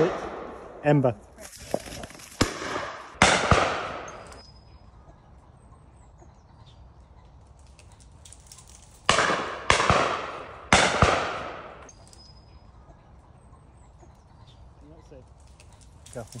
It's Ember. Careful.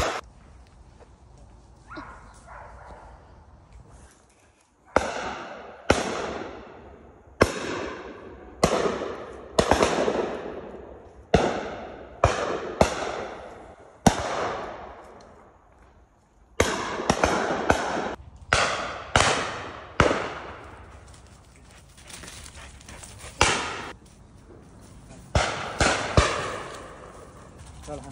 好了。